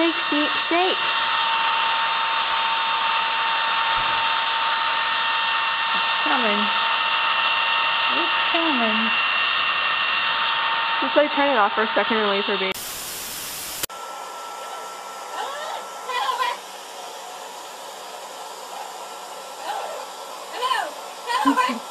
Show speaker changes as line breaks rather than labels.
66. coming. It's coming.
Just like turn it off for a second and wait for me. hello, hello, hello.